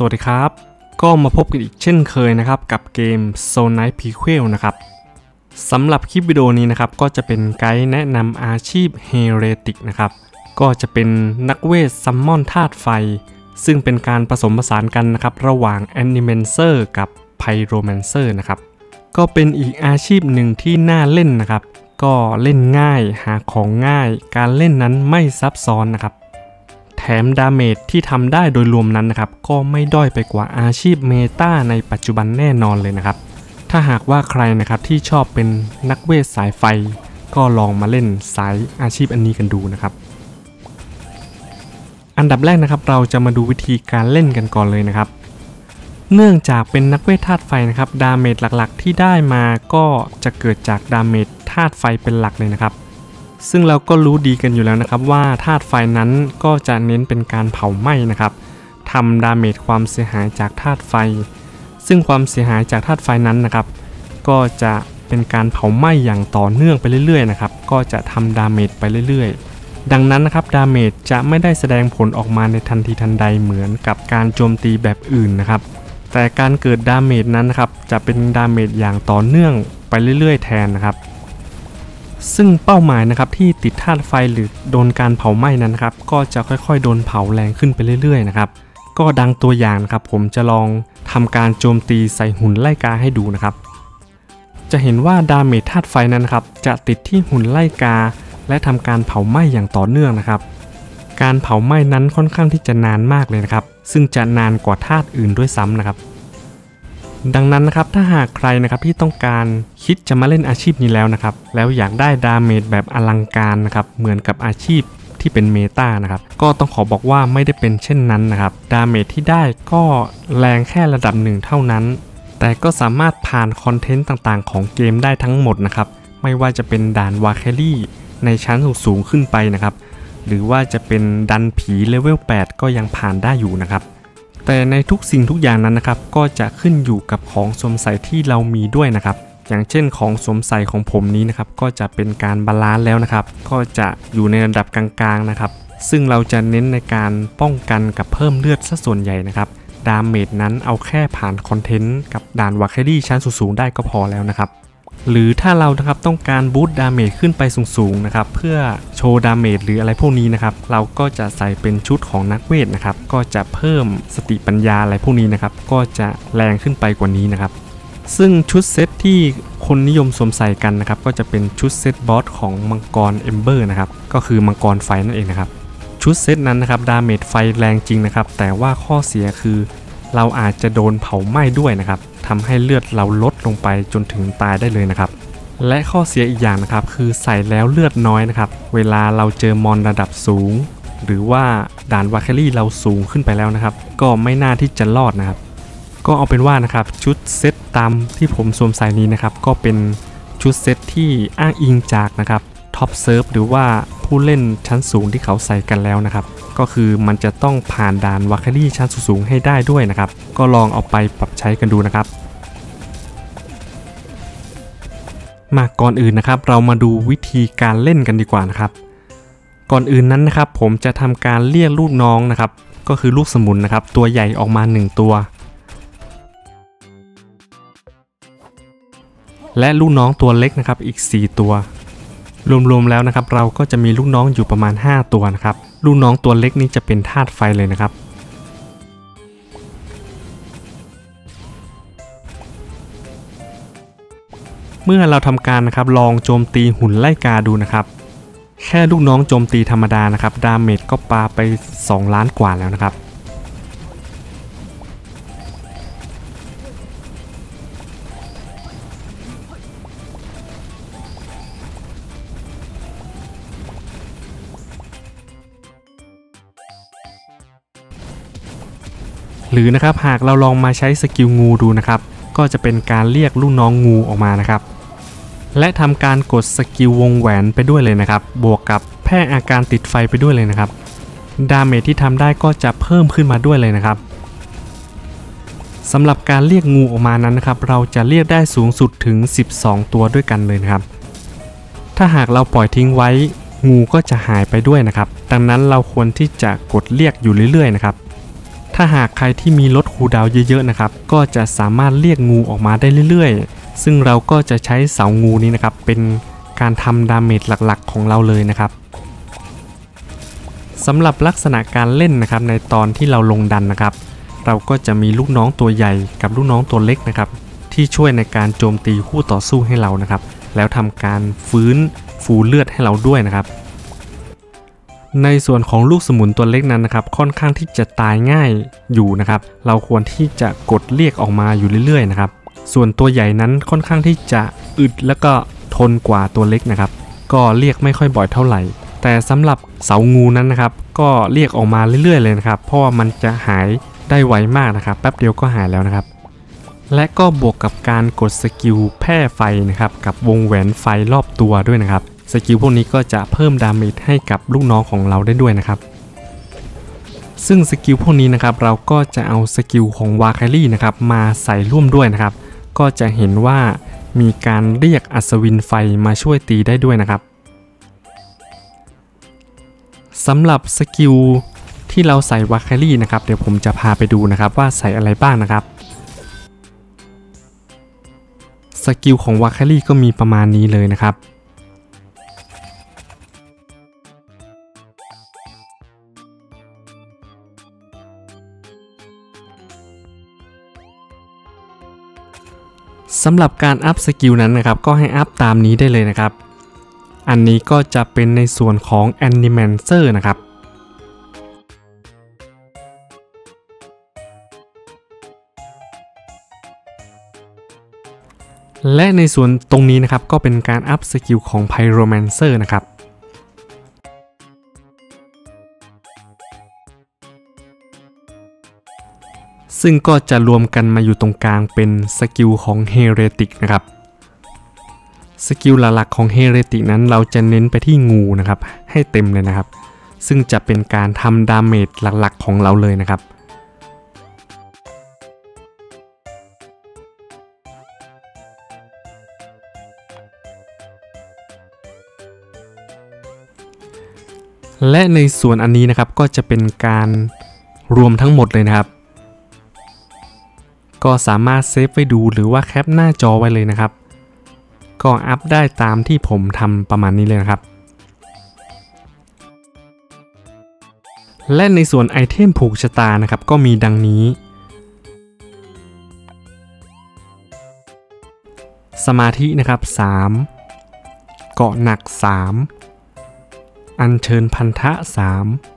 สวัสดีครับ ก็มาพบกันอีกเช่นเคยนะครับกับเกม s o n i g h t Prequel นะครับสำหรับคลิปวิดีโอนี้นะครับก็จะเป็นไกด์แนะนำอาชีพ Heretic นะครับก็จะเป็นนักเวท summon ธาตุไฟ ซึ่งเป็นการผสมผสานกันนะครับระหว่าง Animancer กับ Pyromancer นะครับก็เป็นอีกอาชีพหนึ่งที่น่าเล่นนะครับ ก็เล่นง่ายหาของง่าย การเล่นนั้นไม่ซับซ้อนนะครับ แถม damage ที่ทำได้โดยรวมนั้นนะครับ ก็ไม่ด้อยไปกว่าอาชีพ meta ในปัจจุบันแน่นอนเลยนะครับ ถ้าหากว่าใครนะครับที่ชอบเป็นนักเวทสายไฟ ก็ลองมาเล่นสายอาชีพอันนี้กันดูนะครับ อันดับแรกนะครับเราจะมาดูวิธีการเล่นกันก่อนเลยนะครับ เนื่องจากเป็นนักเวทธาตุไฟนะครับ damage หลักๆ ที่ได้มาก็จะเกิดจาก damage ธาตุไฟเป็นหลักเลยนะครับ ซึ่งเราก็รู้ดีกันอยู่แล้วนะครับว่าธาตุไฟนั้นก็จะเน้นเป็นการเผาไหม้นะครับทำ damage ความเสียหายจากธาตุไฟ ซึ่งความเสียหายจากธาตุไฟนั้นนะครับ ก็จะเป็นการเผาไหม้อย่างต่อเนื่องไปเรื่อยๆนะครับ ก็จะทำ damage ไปเรื่อยๆ ดังนั้นนะครับ damage จะไม่ได้แสดงผลออกมาในทันทีทันใดเหมือนกับการโจมตีแบบอื่นนะครับ แต่การเกิด damage นั้นนะครับจะเป็น damage อย่างต่อเนื่องไปเรื่อยๆ แทนนะครับ ซึ่งเป้าหมายนะครับที่ติดธาตุไฟหรือโดนการเผาไหม้นั้นนะครับก็จะค่อยๆ โดนเผาแรงขึ้นไปเรื่อยๆนะครับก็ดังตัวอย่างนะครับผมจะลองทำการโจมตีใส่หุ่นไล่กาให้ดูนะครับ จะเห็นว่าดาเมจธาตุไฟนั้นครับจะติดที่หุ่นไล่กา และทำการเผาไหม้อย่างต่อเนื่องนะครับ การเผาไหม้นั้นค่อนข้างที่จะนานมากเลยนะครับ ซึ่งจะนานกว่าธาตุอื่นด้วยซ้ำนะครับ ดังนั้นนะครับถ้าหากใครนะครับที่ต้องการคิดจะมาเล่นอาชีพนี้แล้วนะครับแล้วอยากได้ damage แบบอลังการนะครับเหมือนกับอาชีพที่เป็น meta นะครับก็ต้องขอบอกว่าไม่ได้เป็นเช่นนั้นนะครับ damage ที่ได้ก็แรงแค่ระดับหนึ่งเท่านั้น แต่ก็สามารถผ่าน content ต่างๆ ของเกมได้ทั้งหมดนะครับไม่ว่าจะเป็นด่าน Vagary ในชั้นสูงขึ้นไปนะครับหรือว่าจะเป็นดันผีเลเวล8ก็ยังผ่านได้อยู่นะครับ แต่ในทุกสิ่งทุกอย่างนั้นนะครับก็จะขึ้นอยู่กับของสวมใส่ที่เรามีด้วยนะครับ อย่างเช่นของสวมใส่ของผมนี้นะครับก็จะเป็นการ balance แล้วนะครับ ก็จะอยู่ในระดับกลางๆนะครับ ซึ่งเราจะเน้นในการป้องกันกับเพิ่มเลือดซะส่วนใหญ่นะครับ damage นั้นเอาแค่ผ่าน content กับด่าน Vagary ชั้นสูงๆได้ก็พอแล้วนะครับ หรือถ้าเรานะครับต้องการ boost damage ขึ้นไปสูงๆนะครับเพื่อโชว์ damage หรืออะไรพวกนี้นะครับเราก็จะใส่เป็นชุดของนักเวทนะครับก็จะเพิ่มสติปัญญาอะไรพวกนี้นะครับก็จะแรงขึ้นไปกว่านี้นะครับซึ่งชุดเซตที่คนนิยมสวมใส่กันนะครับก็จะเป็นชุดเซตบอสของมังกร Ember นะครับก็คือมังกรไฟนั่นเองนะครับชุดเซตนั้นนะครับ damage ไฟแรงจริงนะครับแต่ว่าข้อเสียคือเราอาจจะโดนเผาไหม้ด้วยนะครับ ทำให้เลือดเราลดลงไปจนถึงตายได้เลยนะครับ และข้อเสียอีกอย่างนะครับ คือใส่แล้วเลือดน้อยนะครับ เวลาเราเจอมอนระดับสูง หรือว่าด่าน Vagary เราสูงขึ้นไปแล้วนะครับ ก็ไม่น่าที่จะรอดนะครับ ก็เอาเป็นว่านะครับชุดเซตตามที่ผมสวมใส่นี้นะครับ ก็เป็นชุดเซตที่อ้างอิงจากนะครับ top เซิร์ฟหรือว่าผู้เล่นชั้นสูงที่เขาใส่กันแล้วนะครับ ก็คือมันจะต้องผ่านด่าน Vagary ชั้นสูงๆให้ได้ด้วยนะครับ ก็ลองเอาไปปรับใช้กันดูนะครับมาก่อนอื่นนะครับ เรามาดูวิธีการเล่นกันดีกว่านะครับ ก่อนอื่นนั้นนะครับ ผมจะทำการเรียกลูกน้องนะครับ ก็คือลูกสมุนนะครับ ตัวใหญ่ออกมา 1 ตัว และลูกน้องตัวเล็กนะครับอีก 4 ตัว รวมๆแล้วนะครับ เราก็จะมีลูกน้องอยู่ประมาณ 5 ตัวนะครับ ลูกน้องตัวเล็กนี้จะเป็นธาตุไฟเลยนะครับ เมื่อเราทำการนะครับลองโจมตีหุ่นไล่กาดูนะครับ แค่ลูกน้องโจมตีธรรมดานะครับ damage ก็ปาไป 2 ล้านกว่าแล้วนะครับ หรือนะครับหากเราลองมาใช้ skill งูดูนะครับก็จะเป็นการเรียกลูกน้องงูออกมานะครับ และทำการกด skill วงแหวนไปด้วยเลยนะครับ บวกกับแพร่อาการติดไฟไปด้วยเลยนะครับ damage ที่ทำได้ก็จะเพิ่มขึ้นมาด้วยเลยนะครับสำหรับการเรียกงูออกมานั้นนะครับ เราจะเรียกได้สูงสุดถึง 12 ตัวด้วยกันเลยนะครับ ถ้าหากเราปล่อยทิ้งไว้ งูก็จะหายไปด้วยนะครับ ดังนั้นเราควรที่จะกดเรียกอยู่เรื่อยๆนะครับ ถ้าหากใครที่มีลด cooldown เยอะๆนะครับ ก็จะสามารถเรียกงูออกมาได้เรื่อยๆ ซึ่งเราก็จะใช้เสางูนี้นะครับ เป็นการทำ damage หลักๆ ของเราเลยนะครับสำหรับลักษณะการเล่นนะครับในตอนที่เราลงดันนะครับ เราก็จะมีลูกน้องตัวใหญ่กับลูกน้องตัวเล็กนะครับ ที่ช่วยในการโจมตีคู่ต่อสู้ให้เรานะครับ แล้วทำการฟื้นฟูเลือดให้เราด้วยนะครับ ในส่วนของลูกสมุนตัวเล็กนั้นนะครับค่อนข้างที่จะตายง่ายอยู่นะครับ เราควรที่จะกดเรียกออกมาอยู่เรื่อยๆนะครับ ส่วนตัวใหญ่นั้นค่อนข้างที่จะอึดแล้วก็ทนกว่าตัวเล็กนะครับ ก็เรียกไม่ค่อยบ่อยเท่าไหร่ แต่สำหรับเสางูนั้นนะครับ ก็เรียกออกมาเรื่อยๆเลยนะครับเพราะว่ามันจะหายได้ไวมากนะครับ แป๊บเดียวก็หายแล้วนะครับ และก็บวกกับการกดสกิลแพร่ไฟนะครับกับวงแหวนไฟรอบตัวด้วยนะครับ skill พวกนี้ก็จะเพิ่ม damage ให้กับลูกน้องของเราได้ด้วยนะครับ ซึ่ง skill พวกนี้นะครับเราก็จะเอา skill ของ Vagary นะครับมาใส่ร่วมด้วยนะครับ ก็จะเห็นว่ามีการเรียกอัศวินไฟมาช่วยตีได้ด้วยนะครับสำหรับ skill ที่เราใส่ Vagary นะครับเดี๋ยวผมจะพาไปดูนะครับว่าใส่อะไรบ้างนะครับskill ของ Vagary ก็มีประมาณนี้เลยนะครับ สำหรับการอัพ skill นั้นนะครับ ก็ให้อัพตามนี้ได้เลยนะครับ อันนี้ก็จะเป็นในส่วนของ a n i m a n c e r นะครับและในส่วนตรงนี้นะครับก็เป็นการอัพ skill ของ Pyromancer นะครับ ซึ่งก็จะรวมกันมาอยู่ตรงกลางเป็น skill ของ Heretic นะครับ skill หลักๆของ Heretic นั้นเราจะเน้นไปที่งูนะครับ ให้เต็มเลยนะครับ ซึ่งจะเป็นการทำ damage หลักๆของเราเลยนะครับและในส่วนอันนี้นะครับก็จะเป็นการรวมทั้งหมดเลยนะครับ ก็สามารถเซฟไว้ดูหรือว่าแคปหน้าจอไว้เลยนะครับ ก็อัพได้ตามที่ผมทำประมาณนี้เลยนะครับ และในส่วนไอเทมผูกชะตานะครับ ก็มีดังนี้ สมาธินะครับ 3 เกาะหนัก 3 อัญเชิญพันธะ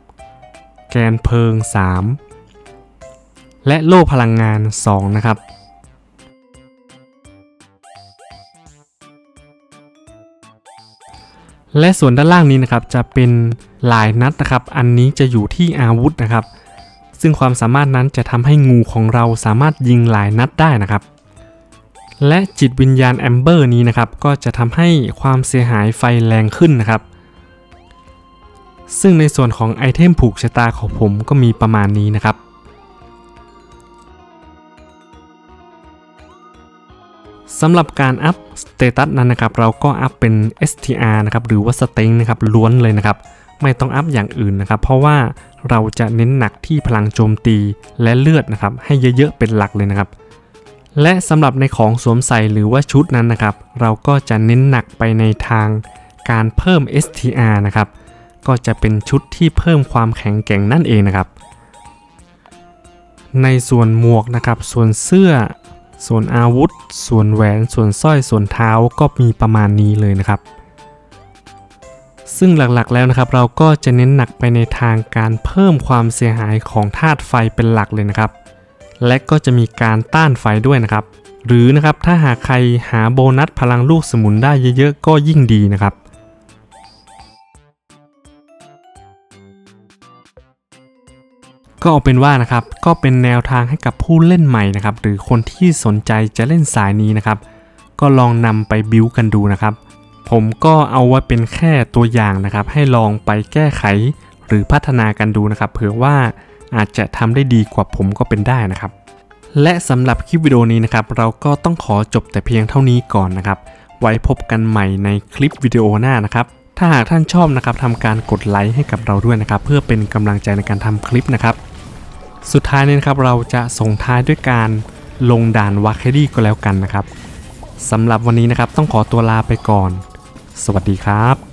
3 แกนเพลิง 3 และโล่พลังงาน 2 นะครับ และส่วนด้านล่างนี้นะครับจะเป็นลายนัดนะครับ อันนี้จะอยู่ที่อาวุธนะครับ ซึ่งความสามารถนั้นจะทำให้งูของเราสามารถยิงหลายนัดได้นะครับ และจิตวิญญาณ Ember นี้นะครับก็จะทำให้ความเสียหายไฟแรงขึ้นนะครับซึ่งในส่วนของ item ผูกชะตาของผมก็มีประมาณนี้นะครับ สำหรับการอัพ status นั้นนะครับเราก็อัพเป็น STR นะครับหรือว่า strength นะครับล้วนเลยนะครับไม่ต้องอัพอย่างอื่นนะครับ เพราะว่าเราจะเน้นหนักที่พลังโจมตีและเลือดนะครับ ให้เยอะๆเป็นหลักเลยนะครับ และสำหรับในของสวมใส่หรือว่าชุดนั้นนะครับ เราก็จะเน้นหนักไปในทางการเพิ่ม STR นะครับ ก็จะเป็นชุดที่เพิ่มความแข็งแกร่งนั่นเองนะครับ ในส่วนหมวกนะครับ ส่วนเสื้อ ส่วนอาวุธ ส่วนแหวน ส่วนสร้อย ส่วนเท้าก็มีประมาณนี้เลยนะครับ ซึ่งหลักๆแล้วนะครับ เราก็จะเน้นหนักไปในทางการเพิ่มความเสียหายของธาตุไฟเป็นหลักเลยนะครับ และก็จะมีการต้านไฟด้วยนะครับ หรือนะครับถ้าหากใครหาโบนัสพลังลูกสมุนได้เยอะๆ ก็ยิ่งดีนะครับ ก็เอาเป็นว่านะครับก็เป็นแนวทางให้กับผู้เล่นใหม่นะครับหรือคนที่สนใจจะเล่นสายนี้นะครับ ก็ลองนำไปบิวกันดูนะครับ ผมก็เอาไว้เป็นแค่ตัวอย่างนะครับ ให้ลองไปแก้ไขหรือพัฒนากันดูนะครับ เผื่อว่าอาจจะทำได้ดีกว่าผมก็เป็นได้นะครับ และสำหรับคลิปวิดีโอนี้นะครับ เราก็ต้องขอจบแต่เพียงเท่านี้ก่อนนะครับ ไว้พบกันใหม่ในคลิปวิดีโอหน้านะครับ ถ้าหากท่านชอบนะครับทำการกดไลค์ให้กับเราด้วยนะครับ เพื่อเป็นกำลังใจในการทำคลิปนะครับ สุดท้ายนี้นะครับเราจะส่งท้ายด้วยการลงด่านวาเคดี้ก็แล้วกันนะครับสำหรับวันนี้นะครับต้องขอตัวลาไปก่อน สวัสดีครับ